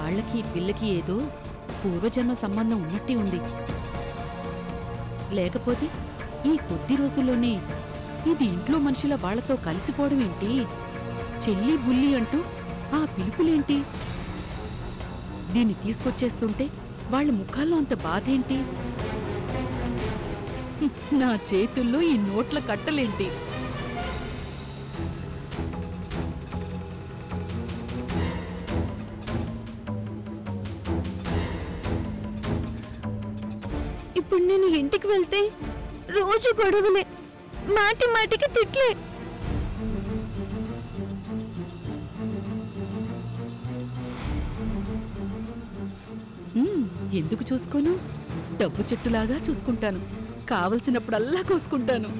వాళ్ళకి పిల్లకి ఏదో పూర్వజన్మ సంబంధం ఉన్నట్టే ఉంది. లేకపోతే ఈ కొద్ది రోజుల్లోనే ఇది ఇంట్లో మనుషుల వాళ్ళతో కలిసిపోవడం ఏంటి? చెల్లి బుల్లి అంటూ ఆ పిలుపులేంటి? దీన్ని తీసుకొచ్చేస్తుంటే వాళ్ళ ముఖాల్లో అంత బాధేంటి? నా చేతుల్లో ఈ నోట్ల కట్టలేంటి? ఇంటికి వెళ్తే రోజు గొడవలే. మాటి మాటికి తిట్లే. ఎందుకు చూసుకోను? డబ్బు చెట్టులాగా చూసుకుంటాను. కావలసినప్పుడల్లా కోసుకుంటాను.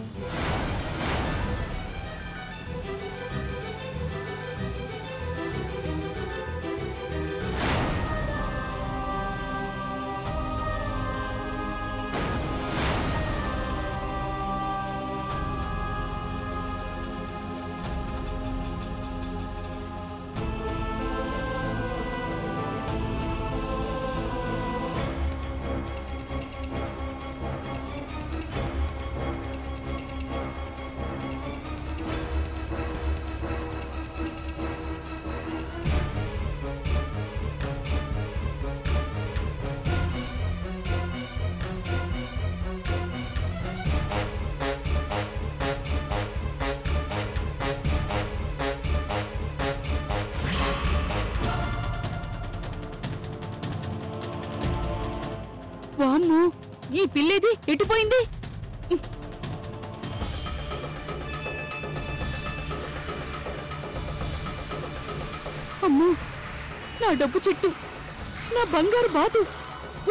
వామ్మో ఈ పిల్లేది ఎటుపోయింది అమ్మో నా డబ్బు చెట్టు నా బంగారు బాతు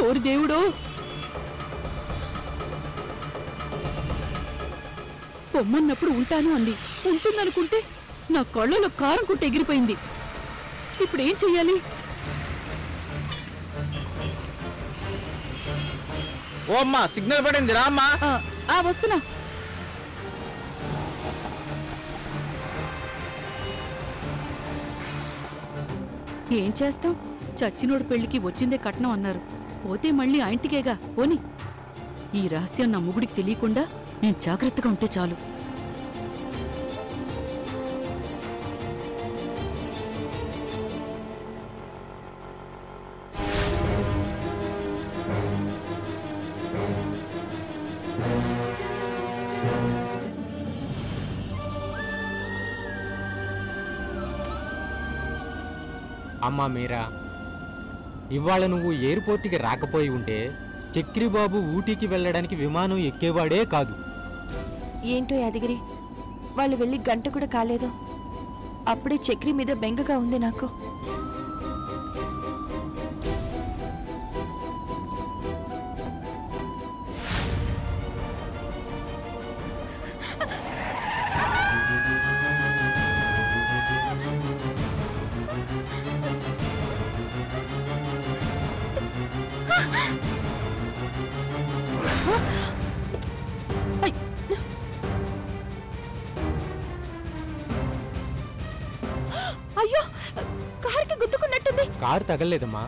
ఓరి దేవుడో. పొమ్మన్నప్పుడు ఉంటాను అంది. ఉంటుందనుకుంటే నా కళ్ళలో కారం కుట్ట ఎగిరిపోయింది. ఇప్పుడేం చెయ్యాలి? ఓ అమ్మా సిగ్నల్ పడింది రా అమ్మా ఆ, ఆ వస్తున్నా. ఏం చేస్తాం చచ్చినోడు పెళ్ళికి వచ్చిందే కట్నం అన్నారు. పోతే మళ్ళీ ఆ ఇంటికేగా పోని. ఈ రహస్యం నా ముగుడికి తెలియకుండా నేను జాగ్రత్తగా ఉంటే చాలు. అమ్మా మీరా. ఇవాళ నువ్వు ఎయిర్పోర్ట్కి రాకపోయి ఉంటే చక్రిబాబు ఊటీకి వెళ్ళడానికి విమానం ఎక్కేవాడే కాదు. ఏంటో యాదగిరి? వాళ్ళు వెళ్ళి గంట కూడా కాలేదు. అప్పుడే చక్రి మీద బెంగగా ఉంది నాకు. కారు తగలలేదమ్మా.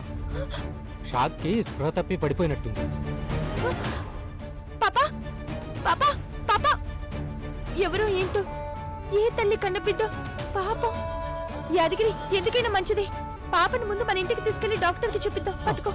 షాక్కి స్పృహ తప్పి పడిపోయినట్టుంది. పాపా పాపా పాపా. ఎవరో ఏంటో ఏ తల్లి కన్నబిడ్డో పాపం. యాదగిరి ఎందుకైనా మంచిది. పాపను ముందు మన ఇంటికి తీసుకెళ్ళి డాక్టర్కి చూపిద్దాం. పట్టుకో.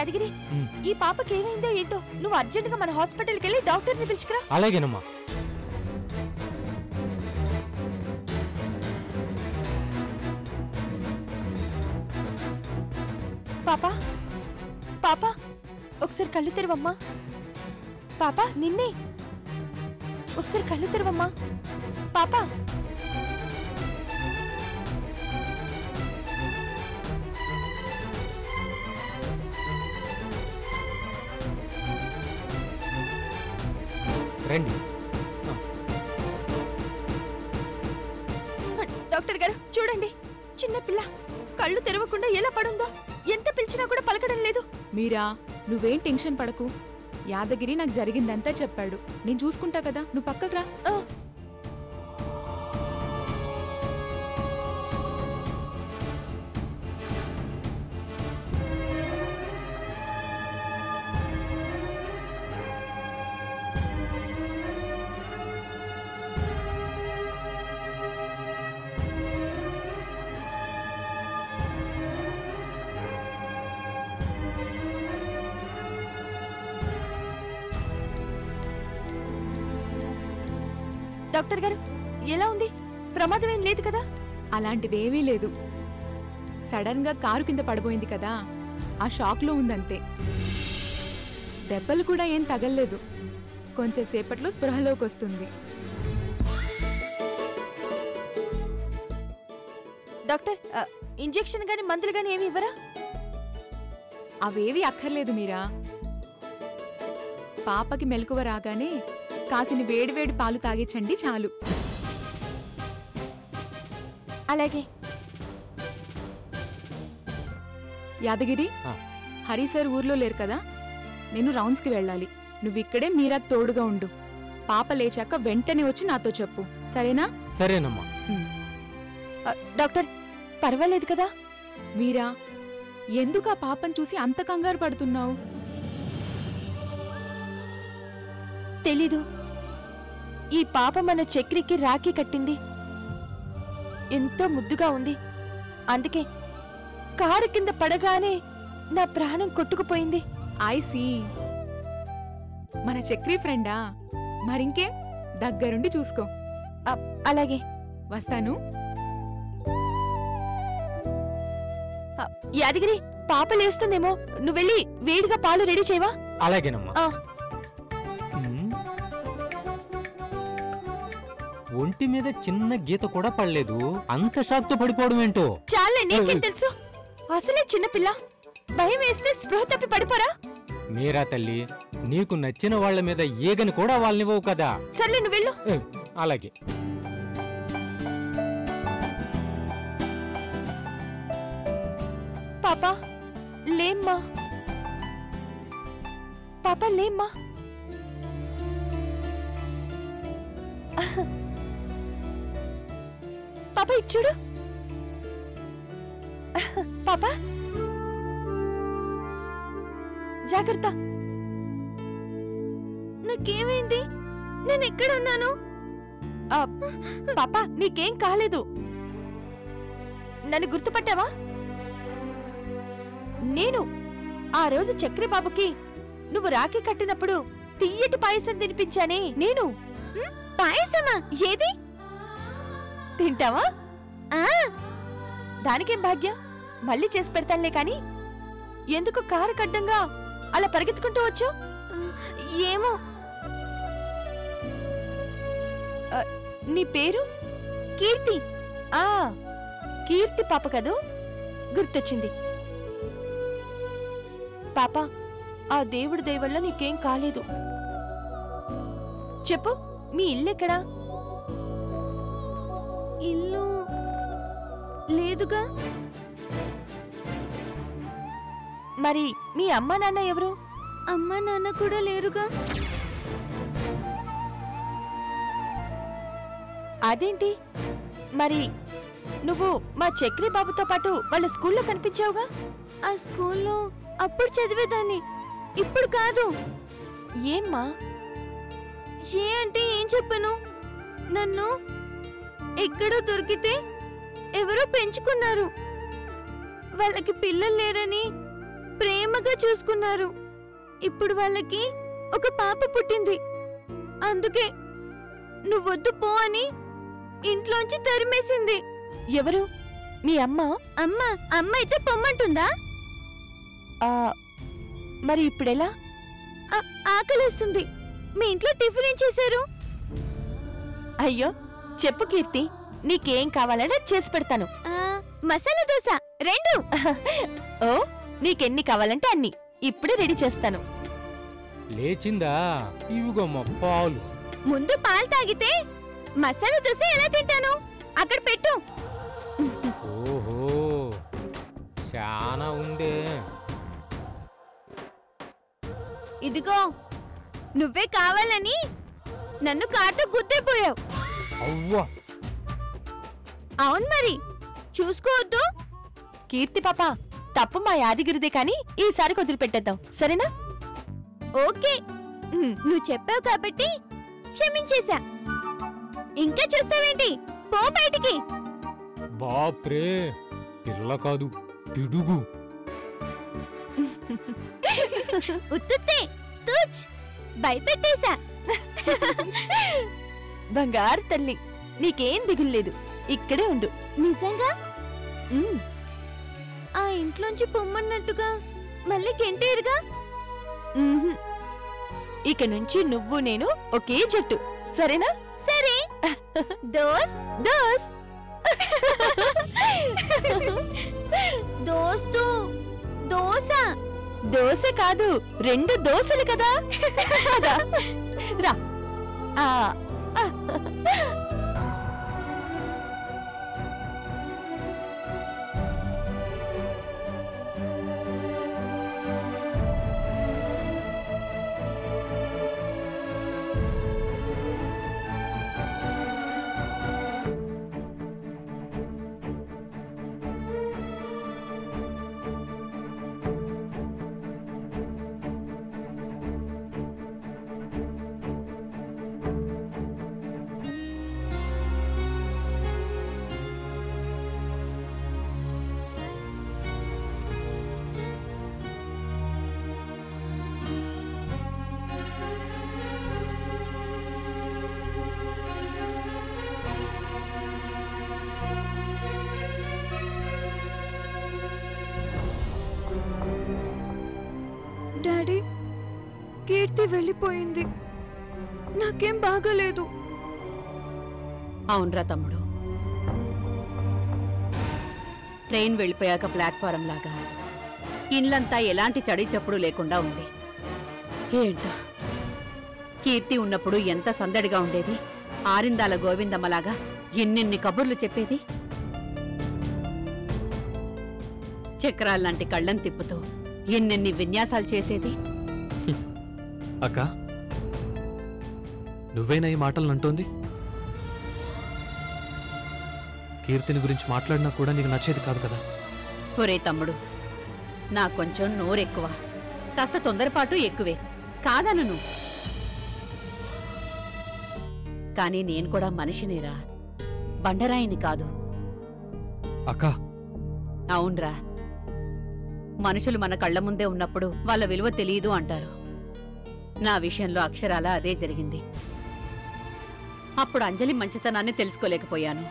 యాదగిరి. ఈ పాపకి ఏమైందో ఏంటో నువ్వు అర్జెంటుగా మన హాస్పిటల్కి వెళ్ళి డాక్టర్ని పిలుచుకురా. అలాగేనమ్మా. పాపా పాపా ఒకసారి కళ్ళు తెరవమ్మా. పాపా నిన్నే. ఒకసారి కళ్ళు తెరవమ్మా. పాపా రండి. డాక్టర్ గారు చూడండి. చిన్న పిల్ల కళ్ళు తెరవకుండా ఎలా పడుందో? ఎంత పిలిచినా కూడా పలకడం లేదు. మీరా నువ్వేం టెన్షన్ పడకు. యాదగిరి నాకు జరిగిందంతా చెప్పాడు. నేను చూసుకుంటా కదా నువ్వు పక్కకు రా. డాక్టర్ గారు ఎలా ఉంది? ప్రమాదం ఏం లేదు కదా? అలాంటిదేమీ లేదు. సడన్గా కారు కింద పడిపోయింది కదా ఆ షాక్లో ఉందంతే. దెబ్బలు కూడా ఏం తగల్లేదు. కొంచెం సేపట్లో స్పృహలోకి వస్తుంది డాక్టర్ ఇంజెక్షన్ గాని మందులు గాని ఏమి ఇవ్వరా? అవేవి అక్కర్లేదు మీరా. పాపకి మెలకువ రాగానే కాసిని వేడివేడి పాలు తాగించండి చాలు. అలాగే. యాదగిరి. హరి సార్ ఊర్లో లేరు కదా? నేను రౌండ్స్కి వెళ్ళాలి. నువ్వు ఇక్కడే మీరాకు తోడుగా ఉండు. పాప లేచాక వెంటనే వచ్చి నాతో చెప్పు. సరేనా? సరేనమ్మా. డాక్టర్ పర్వాలేదు కదా? మీరా? ఎందుకు ఆ పాపను చూసి అంత కంగారు పడుతున్నావు? తెలీదు. ఈ పాప మన చక్రికి రాఖీ కట్టింది. ఎంతో ముద్దుగా ఉంది. అందుకే కారు కింద పడగానే నా ప్రాణం కొట్టుకుపోయింది. ఐ సీ మన చక్రీ ఫ్రెండా? మరింకే దగ్గరుండి చూసుకో. అలాగే. వస్తాను. ఆ, యాదగిరి పాప లేస్తుందేమో. నువ్వు వెళ్ళి వేడిగా పాలు రెడీ చేయవా? అలాగేనమ్మా. ఆ. ఒంటి మీద చిన్న గీత కూడా పడలేదు. అంత షాక్తో పడిపోవడం ఏంటో? చాలే నీకేం తెలుసు? అసలే చిన్నపిల్ల భయం వేస్తే స్పృహ తప్పి పడిపోరా? మీరా తల్లి నీకు నచ్చిన వాళ్ళ మీద ఈగని కూడా వాళ్ళనివ్వవు కదా. సర్లే నువ్వు వెళ్ళు. అలాగే. పాపా లేమ్మా. పాప లేమ్మా. పాప ఇటు చూడు పాప? జాగ్రత్త. నాకేమైంది? నేను ఎక్కడున్నాను? పాప నీకేం కాలేదు. నన్ను గుర్తుపట్టావా? నేను ఆ రోజు చక్రి బాబుకి నువ్వు రాఖీ కట్టినప్పుడు తియ్యటి పాయసం తినిపించానే. నేను? పాయసమా? ఏది? తింటావా? ఆ! దానికేం భాగ్యం? మళ్ళీ చేసి పెడతానులే కాని ఎందుకు కారు కడ్డంగా అలా పరిగెత్తుకుంటూ వచ్చావు? ఏమో. నీ పేరు? కీర్తి. ఆ కీర్తి పాప కదూ? గుర్తొచ్చింది. పాప ఆ దేవుడి దయ వల్ల నీకేం కాలేదు. చెప్పు మీ ఇల్లెక్కడా? ఇల్లు లేదుగా? మరి మీ అమ్మా నాన్న ఎవరు? అమ్మ నాన్న కూడా లేరుగా? అదేంటి? మరి నువ్వు మా చక్రి బాబుతో పాటు వాళ్ళ స్కూల్లో కనిపించావుగా? ఆ స్కూల్లో అప్పుడు చదివేదాన్ని ఇప్పుడు కాదు. ఏమ్మా? ఏ అంటే ఏం చెప్పను? నన్ను ఎక్కడో దొరికితే ఎవరో పెంచుకున్నారు. వాళ్ళకి పిల్లలు లేరని ప్రేమగా చూసుకున్నారు. ఇప్పుడు వాళ్ళకి ఒక పాప పుట్టింది. అందుకే నువ్వొద్దు పో అని ఇంట్లోంచి తరిమేసింది. ఎవరు? మీ అమ్మ? అమ్మ అమ్మ అయితే పొమ్మంటుందా? ఆ, మరి ఇప్పుడెలా? ఆ- ఆకలేస్తుంది. మీ ఇంట్లో టిఫిన్ ఏం చేశారు? అయ్యో చెప్పు కీర్తి నీకేం కావాలన్నా చేసి పెడతాను. ఆ, మసాలా దోశ రెండు. ఓ నీకెన్ని కావాలంటే అన్ని. ఇప్పుడే రెడీ చేస్తాను. లేచిందా? ఇవిగోమ్మ పాలు. ముందు పాలు తాగితే మసాలా దోశ ఎలా తింటాను? అక్కడ పెట్టు. ఓహో చాలా ఉందే. ఇదిగో నువ్వే కావాలని నన్ను కాటు గుద్దిపోయావు. అవ్వా. అవును మరి. చూసుకోవద్దు. కీర్తి పాప తప్పు మా యాదగిరిదే కానీ ఈసారి వదిలిపెట్టేద్దాం. సరేనా? ఓకే. నువ్వు చెప్పావు కాబట్టి క్షమించేశా. ఇంకా చూస్తావేంటి? పో బయటికి. బాప్రే పిల్ల కాదు పిడుగు ఉత్తుత్తే తూచ్ భయపెట్టేశా. బంగారు తల్లి. నీకేం దిగులు ఇక్కడే ఉండు. నిజంగా? ఉమ్, ఆ ఇంట్లోంచి పొమ్మన్నట్టుగా మళ్ళీ గెంటేరుగా ఉహుం. ఇక నుంచి నువ్వు నేను ఒకే జట్టు. సరేనా? సరే. దోస్ దోస్. దోస్తు దోస. దోశ కాదు రెండు దోశలు కదా. రా. రా. ఆ, Ha ha ha! వెళ్ళిపోయింది. నాకేం బాగాలేదు. అవునరా తమ్ముడు. ట్రైన్ వెళ్ళిపోయాక ప్లాట్ఫారం లాగా. ఇండ్లంతా ఎలాంటి చడి చప్పుడు లేకుండా ఉంది. ఏంటో? కీర్తి ఉన్నప్పుడు ఎంత సందడిగా ఉండేది? ఆరిందాల గోవిందమ్మలాగా ఎన్నెన్ని కబుర్లు చెప్పేది? చక్రాల్లాంటి కళ్ళం తిప్పుతూ ఎన్నెన్ని విన్యాసాలు చేసేది? అక్క నువ్వేనా ఈ మాటలు అంటోంది? కీర్తిని గురించి మాట్లాడినా కూడా నీకు నచ్చేది కాదు కదా? ఒరే తమ్ముడు నా కొంచెం నోరెక్కువ. కాస్త తొందరపాటు ఎక్కువే. కాదనను కానీ నేను కూడా మనిషినేరా. బండరాయిని కాదు. అక్క. అవునరా. మనుషులు మన కళ్ళ ముందే ఉన్నప్పుడు వాళ్ళ విలువ తెలియదు అంటారు. నా విషయంలో అక్షరాల అదే జరిగింది. అప్పుడు అంజలి మంచితనాన్ని తెలుసుకోలేకపోయాను.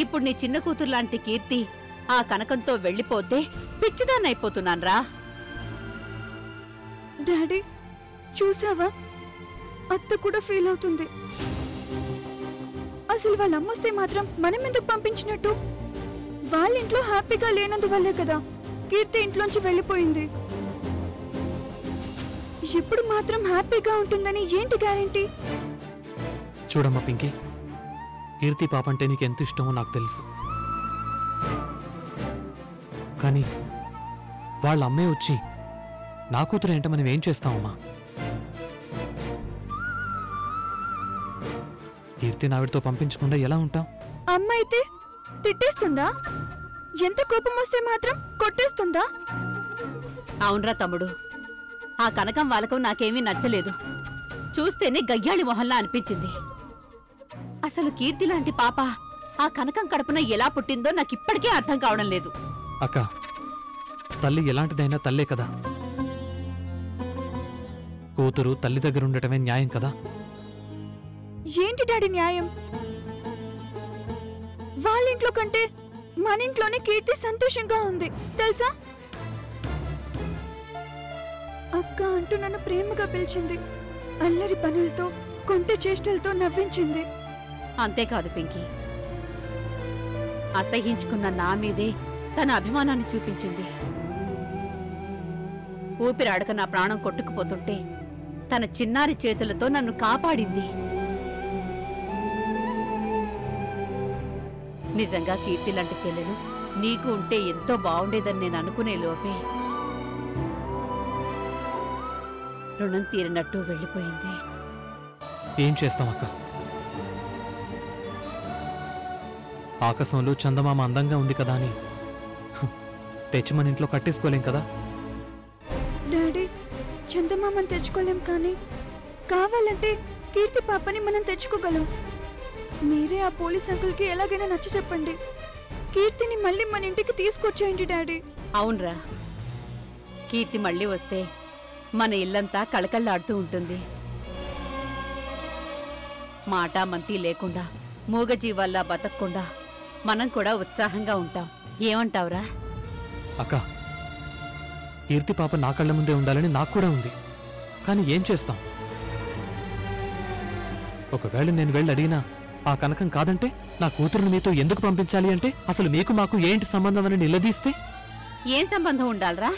ఇప్పుడు నీ చిన్న కూతురులాంటి కీర్తి ఆ కనకంతో వెళ్ళిపోతే పిచ్చిదాన్నైపోతున్నాన్రా. డాడీ చూసావా? అత్త కూడా ఫీల్ అవుతుంది. అసలు వాళ్ళ అమ్మొస్తే మాత్రం మనం ఎందుకు పంపించినట్టు? వాళ్ళ ఇంట్లో హ్యాపీగా లేనందువల్లే కదా కీర్తి ఇంట్లోంచి వెళ్ళిపోయింది. ఇప్పుడు మాత్రం హ్యాపీగా ఉంటుందని ఏంటి గ్యారెంటీ? చూడమ్మా పింకీ కీర్తి పాప అంటే నీకు ఎంత ఇష్టమో నాకు తెలుసు. కానీ వాళ్ళ అమ్మే వచ్చి నా కూతురు ఏంటో మనం ఏం చేస్తామమ్మా? కీర్తిని ఆవిడతో పంపించకుండా ఎలా ఉంటాం అమ్మ అయితే తిట్టేస్తుందా? ఎంత కోపం వస్తే మాత్రం కొట్టేస్తుందా? అవునరా తమ్ముడు. ఆ కనకం వాలకం నాకేమీ నచ్చలేదు. చూస్తేనే గయ్యాళి మొహల్లా అనిపించింది. అసలు కీర్తి లాంటి పాప ఆ కనకం కడుపున ఎలా పుట్టిందో నాకిప్పటికీ అర్థం కావడం లేదు. అక్క తల్లి ఎలాంటిదైనా తల్లే కదా. కూతురు తల్లి దగ్గర ఉండటమే న్యాయం కదా. ఏంటి డాడీ న్యాయం? వాళ్ళ ఇంట్లో కంటే మన ఇంట్లోనే కీర్తి సంతోషంగా ఉంది. తెలుసా? అక్క అంటూ నన్ను ప్రేమగా పిలిచింది. అల్లరి పనులతో కొంత చేష్టలతో నవ్వించింది. అంతేకాదు పింకీ. అసహించుకున్న నా మీదే తన అభిమానాన్ని చూపించింది. ఊపిరాడక నా ప్రాణం కొట్టుకుపోతుంటే తన చిన్నారి చేతులతో నన్ను కాపాడింది. నిజంగా కీర్తి లాంటి చెల్లెలు నీకు ఉంటే ఎంతో బాగుండేదని నేను అనుకునే లోపే రుణం తీరినట్టు వెళ్ళిపోయింది. ఏం చేస్తాం అక్క? ఆకాశంలో చందమామ అందంగా ఉంది కదా అని. తెచ్చి మన ఇంట్లో కట్టేసుకోలేం కదా? డాడీ చందమామని తెచ్చుకోలేం కానీ కావాలంటే కీర్తి పాపని మనం తెచ్చుకోగలం. మీరే ఆ పోలీస్ అంకుల్కి ఎలాగైనా నచ్చ చెప్పండి. కీర్తిని మళ్ళీ మన ఇంటికి తీసుకొచ్చేయండి డాడీ. అవునరా. కీర్తి మళ్ళీ వస్తే మన ఇల్లంతా కళకళలాడుతూ ఉంటుంది. మాటా మంతి లేకుండా మూగజీవాల్లా బతకకుండా మనం కూడా ఉత్సాహంగా ఉంటాం. ఏమంటావురా? అక్క కీర్తి పాప నా కళ్ళ ముందే ఉండాలని నాకు కూడా ఉంది. కానీ ఏం చేస్తాం? ఒకవేళ నేను వెళ్ళి అడిగినా ఆ కనకం కాదంటే నా కూతురుని మీతో ఎందుకు పంపించాలి అంటే అసలు మీకు మాకు ఏంటి సంబంధం అని నిలదీస్తే? ఏం సంబంధం ఉండాలరా?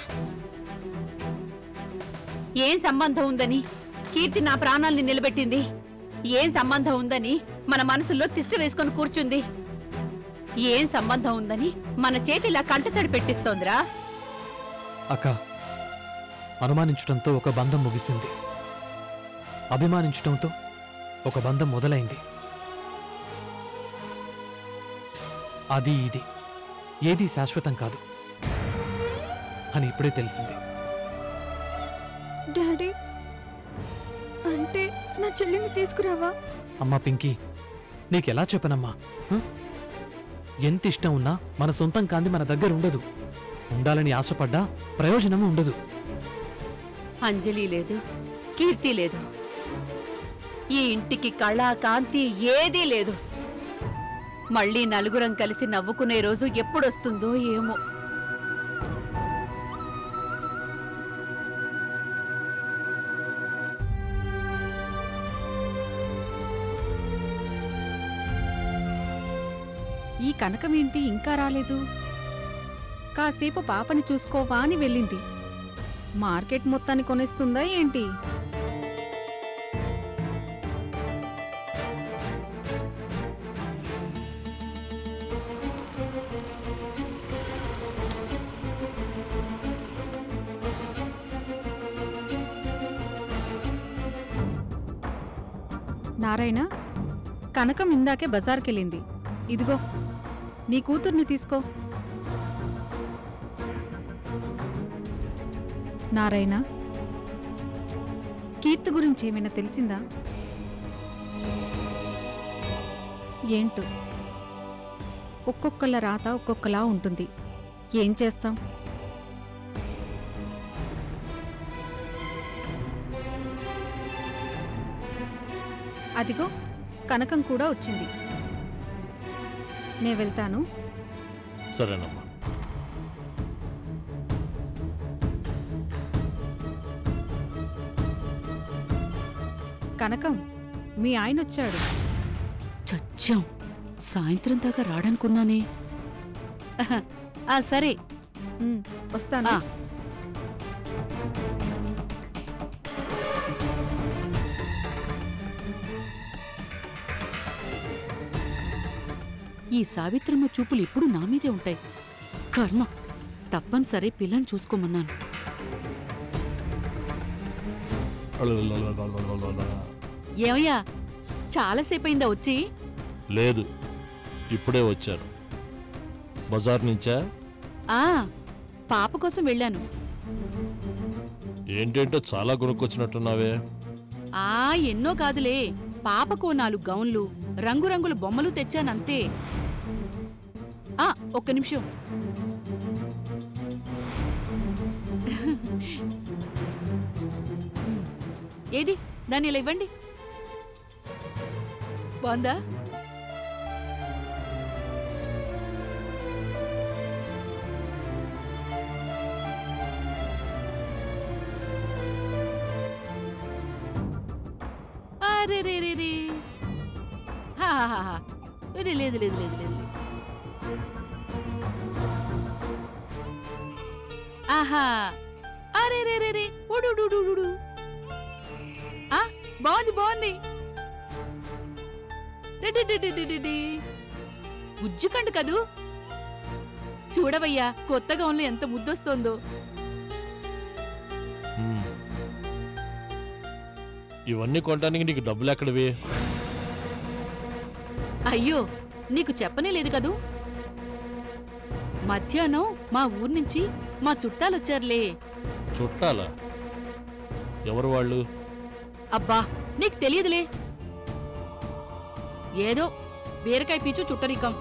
ఏం సంబంధం ఉందని? కీర్తి నా ప్రాణాల్ని నిలబెట్టింది. ఏం సంబంధం ఉందని మన మనసులో తిష్ట వేసుకొని కూర్చుంది. ఏం సంబంధం ఉందని మన చేతిలా కంటతడి పెట్టిస్తోందిరా. అక్క అనుమానించడంతో ఒక బంధం ముగిసింది. అభిమానించడంతో ఒక బంధం మొదలైంది. అది ఇది. ఏది శాశ్వతం కాదు. అని ఇప్పుడే తెలిసింది. డాడీ అంటే నా చెల్లిని తీసుకురావా? అమ్మా పింకీ నీకెలా చెప్పనమ్మా? ఎంత ఇష్టం ఉన్నా మన సొంతం కాంది మన దగ్గర ఉండదు. ఉండాలని ఆశపడ్డా ప్రయోజనం ఉండదు. అంజలి లేదు కీర్తి లేదు. ఈ ఇంటికి కళ కాంతి ఏదీ లేదు. మళ్ళీ నలుగురం కలిసి నవ్వుకునే రోజు ఎప్పుడొస్తుందో ఏమో. కనకమేంటి ఇంకా రాలేదు? కాసేపు పాపని చూసుకోవా అని వెళ్ళింది. మార్కెట్ మొత్తాన్ని కొనేస్తుందా ఏంటి? నారాయణ కనకం ఇందాకే బజార్కెళ్ళింది. ఇదిగో. నీ కూతుర్ని తీసుకో. నారాయణ కీర్తి గురించి ఏమైనా తెలిసిందా? ఏంటో? ఒక్కొక్కళ్ళ రాత ఒక్కొక్కలా ఉంటుంది. ఏం చేస్తాం? అదిగో కనకం కూడా వచ్చింది. నే వెళ్తాను. సరేనమ్మా. కనకం మీ ఆయన వచ్చాడు. చచ్చాం సాయంత్రం దాకా రాడనుకున్నానే. ఆ సరే. ఉమ్, వస్తాను. ఆ. సావిత్రమ్మ చూపులు ఇప్పుడు నా మీదే ఉంటాయి. కర్మ తప్పనిసరి పిల్లని చూసుకోమన్నాను. ఏమయ్యా చాలాసేపు అయిందా వచ్చి? లేదు ఇప్పుడే వచ్చాను. బజార్ నుంచా? ఆ పాప కోసం వెళ్ళాను. ఏంటంటే చాలా కొనుక్కొచ్చినట్టున్నావే ఆ ఎన్నో కాదులే. పాపకో నాలుగు గౌన్లు రంగురంగుల బొమ్మలు తెచ్చానంతే. ఒక్క నిమిషం. ఏది? దాన్ని ఇలా ఇవ్వండి. బాగుందా? అరే రే రే రే లేదు లేదు లేదు లేదు లేదు. ఆహా. అరే రే రే రే. ఆ బాగుంది బాగుంది. డి, డి, డి, డి, డి, డి, డి. బుజ్జుకండు కదూ. చూడవయ్యా కొత్త గౌన్లో ఎంత ముద్దొస్తోందో. ఇవన్నీ కొనడానికి నీకు డబ్బులు ఎక్కడివి అయ్యో నీకు చెప్పనే లేదు కదూ. మధ్యాహ్నం మా ఊరు నుంచి మా చుట్టాలొచ్చారులే. చుట్టాలా? ఎవరు వాళ్ళు? అబ్బా నీకు తెలియదులే. ఏదో బీరకాయ పీచు చుట్టరికం.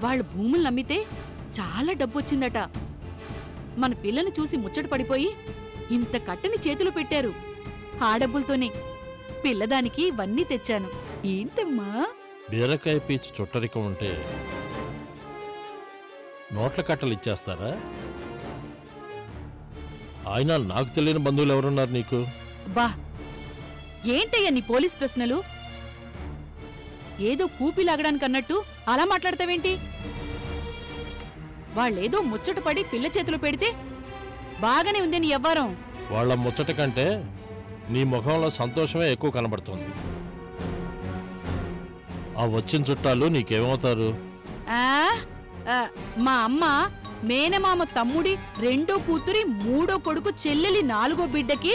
వాళ్ళ భూములు నమ్మితే చాలా డబ్బొచ్చిందట. మన పిల్లని చూసి ముచ్చట పడిపోయి ఇంత కట్టని చేతిలో పెట్టారు. ఆ డబ్బులతోనే పిల్లదానికి ఇవన్నీ తెచ్చాను. ఏంటమ్మా? బీరకాయ పీచు చుట్టరికం ఉంటే నోట్ల కట్టలు ఇచ్చేస్తారా? ఆయన నాకు తెలియని బంధువులు ఎవరున్నారు నీకు? బా ఏంటయ్యా నీ పోలీస్ ప్రశ్నలు? ఏదో కూపి లాగడానికి అన్నట్టు అలా మాట్లాడతావేంటి? వాళ్ళేదో ముచ్చట పడి పిల్ల చేతిలో పెడితే బాగానే ఉంది నీ ఎవ్వరం వాళ్ళ ముచ్చట కంటే నీ ముఖంలో సంతోషమే ఎక్కువ కనబడుతుంది. ఆ వచ్చిన చుట్టాలు నీకేమవుతారు? ఆ? ఆ, మా అమ్మ మేనమామ తమ్ముడి రెండో కూతురి మూడో కొడుకు చెల్లెలి నాలుగో బిడ్డకి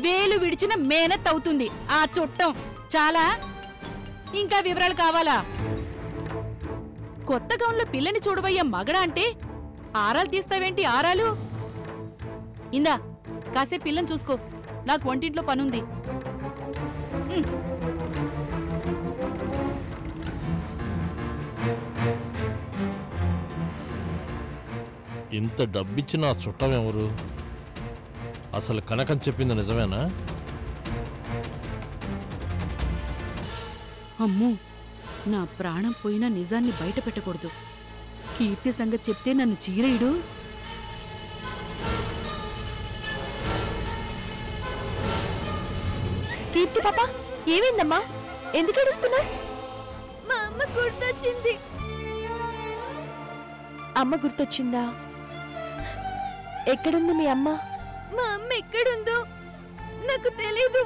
వేలు విడిచిన మేనత్ అవుతుంది. ఆ చుట్టం. చాలా? ఇంకా వివరాలు కావాలా? కొత్త గౌన్లో పిల్లని చూడబోయే మగడా అంటే ఆరాలు తీస్తావేంటి ఆరాలు? ఇందా కాసేపు పిల్లని చూసుకో. నాకు వంటింట్లో పనుంది. ఇంత డబ్బిచ్చిన ఆ చుట్టం ఎవరు? అసలు కనకం చెప్పింది నిజమేనా? అమ్మో నా ప్రాణం పోయినా నిజాన్ని బయట పెట్టకూడదు కీర్తి సంగతి చెప్తే నన్ను చీరేయుడు? కీర్తి పాప ఏమైందమ్మా? ఎందుకు ఏడుస్తున్నావు? మా అమ్మ గుర్తొచ్చింది. అమ్మ గుర్తొచ్చిందా? ఎక్కడుంది మీ అమ్మ? మా అమ్మ ఎక్కడుందో నాకు తెలీదు.